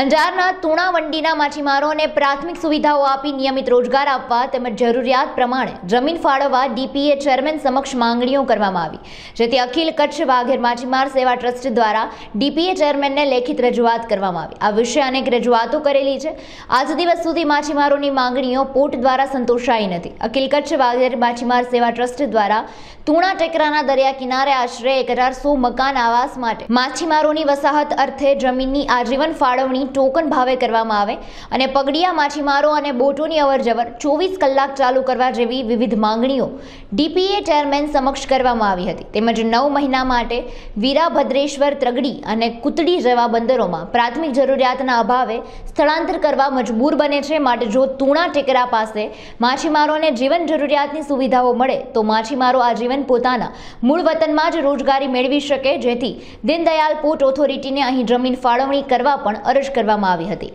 અંજારના તુણાવંડીના માછીમારોને પ્રાથમિક સુવિધાઓ આપી નિયમિત રોજગાર આપવા તેમજ જરૂરિયાત પ્રમાણે જમીન ફાળવવા ડીપીએ ચેરમેન સમક્ષ માંગણીઓ કરવામાં આવી, જેથી અખિલ કચ્છ વાઘેર માછીમાર સેવા ટ્રસ્ટ દ્વારા ડીપીએ ચેરમેનને લેખિત રજૂઆત કરવામાં આવી. આ વિશે અનેક રજૂઆતો કરેલી છે. આજ દિવસ સુધી માછીમારોની માંગણીઓ પોર્ટ દ્વારા સંતોષાઈ નથી. અખિલ કચ્છ વાઘેર માછીમાર સેવા ટ્રસ્ટ દ્વારા તુણા ટેકરાના દરિયા કિનારે આશરે એક મકાન આવાસ માટે માછીમારોની વસાહત અર્થે જમીનની આજીવન ફાળવણી ટોકન ભાવે કરવામાં આવે અને પગડિયા માછીમારો અને બોટોની અવરજવર ચોવીસ કલાક ચાલુ કરવા જેવી વિવિધ માંગણીઓ ડીપીએ ચેરમેન સમક્ષ કરવામાં આવી હતી. તેમજ નવ મહિના માટે વીરાભદ્રેશ્વર ત્રગડી અને કુતડી જેવા બંદરોમાં પ્રાથમિક જરૂરિયાતના અભાવે સ્થળાંતર કરવા મજબૂર બને છે. માટે જો તુણા ટેકરા પાસે માછીમારોને જીવન જરૂરિયાતની સુવિધાઓ મળે, તો માછીમારો આજીવન પોતાના મૂળ વતનમાં જ રોજગારી મેળવી શકે. જેથી દીનદયાલ પોર્ટ ઓથોરિટીને અહીં જમીન ફાળવણી કરવા પણ અરજ કરવામાં આવી હતી.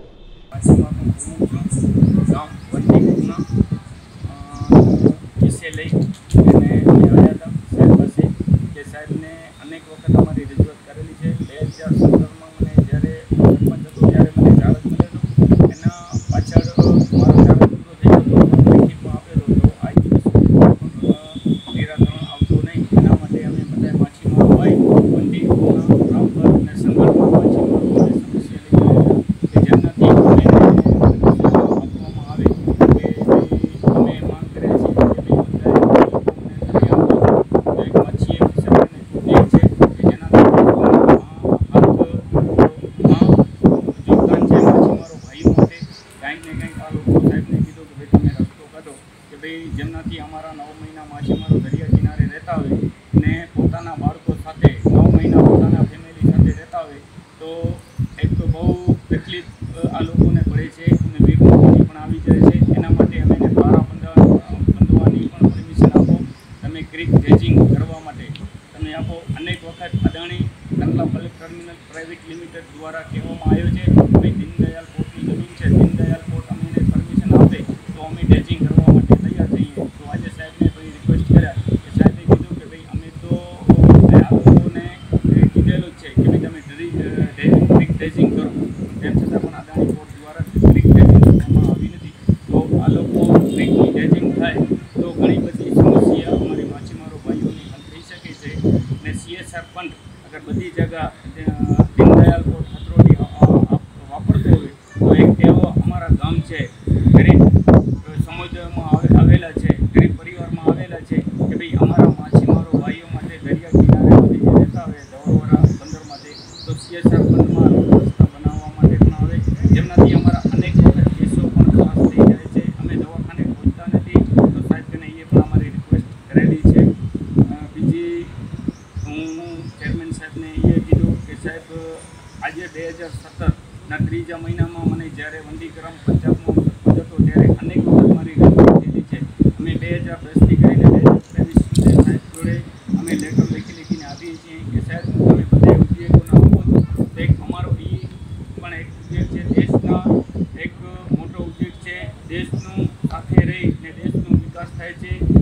લઈ અને આવ્યા હતા સાહેબ પાસે કે સાહેબને અનેક વખત અમારી રજૂઆત કરેલી છે બે હજાર સત્તરમાં મને જ્યારે સરપંચ હતો ત્યારે મને ચાર્જ મળેલો એના પાછળ મારો ચાર્જ પૂરો થઈ ગયો હતો લેખિતમાં આપેલો હતો આજ દિવસ સુધી પણ નિરાકરણ આવતું નહીં એના માટે અમે બધા માછીમારો ભાઈ વંટીકુના રામપર અને સંગળમાં માછીમારોને સમસ્યા લઈ કે જેમનાથી અમને આપવામાં આવે કે અમે માંગ કરીએ છીએ કે ભાઈ બધાએ એક મચ્છી એક સરકારને એક છે કે જેનાથી આ યોગદાન છે માછીમારો ભાઈઓ માટે કાંઈક ને કંઈક આ લોકો સાહેબને કીધું કે ભાઈ તમે રસ્તો કાઢો કે જેમનાથી અમારા નવ મહિના માછીમારો દરિયા કિનારે રહેતા હોય ને પોતાના બાળકો સાથે, નવ મહિના પોતાના ફેમિલી સાથે રહેતા હોય, તો એક તો બહુ તકલીફ આ લોકોને પડે છે અને વીરમોહની પણ આવી જાય છે. એના માટે અમે દ્વારા બંધવાની પણ પરમિશન આપો. તમે ક્રિક ડ્રેજિંગ કરવા માટે તમે આપો. અનેક વખત Adani Kandla bulk terminal private limited દ્વારા કહેવામાં આવ્યો છે ભાઈ દીનદયાલ પોર્ટની જમીન છે, દીનદયાલ પોર્ટ અમને પરમિશન આપે તો અમે ડેજિંગ કરવા માટે તૈયાર થઈએ તો આજે સાહેબને ભાઈ રિક્વેસ્ટ કર્યા કે સાહેબે કીધું કે ભાઈ અમે તો આ લોકોને એ કીધેલું જ છે કે ભાઈ તમે ડ્રી ક્રિક ડ્રેજિંગ કરો તેમ છતાં પણ અદાણી પોર્ટ દ્વારા ક્રિક ડ્રેજિંગ કરવામાં આવી નથી તો આ લોકો ક્રિકની ડ્રેજિંગ થાય તો ઘણી બધી સમસ્યા અમારી માછીમારો ભાઈઓની હલ થઈ શકે છે ને સીએસઆર બધી જગા અ, દીનદયાલ અ, વાપરતો હોય તો એક એવો અમારા ગામ છે. ગરીબ સમુદાયમાં આવેલા છે. ગરીબ પરિવારમાં આવેલા છે કે ભાઈ અમારા માછીમારો ભાઈઓ માટે દરિયા કિનારે રહેતા હોય ધવળવરા બંદરમાંથી તો સીએસઆર ફંડમાં સાહેબ, આજે બે હજાર સત્તરના ત્રીજા મહિનામાં મને જ્યારે વંદીગ્રામ પંજાબમાં સરપંચ હતો, ત્યારે અનેક વખત મારી લીધી છે. અમે બે હજાર દસથી કરીને બે હજાર ત્રેવીસ સુધી સાહેબ જોડે અમે લેટર લખી લખીને આવીએ છીએ કે સાહેબ, તમે બધા ઉદ્યોગોના આપો એક અમારો એ પણ એક ઉદ્યોગ છે, દેશના એક મોટો ઉદ્યોગ છે. દેશનું સાથે રહી ને દેશનો વિકાસ થાય છે.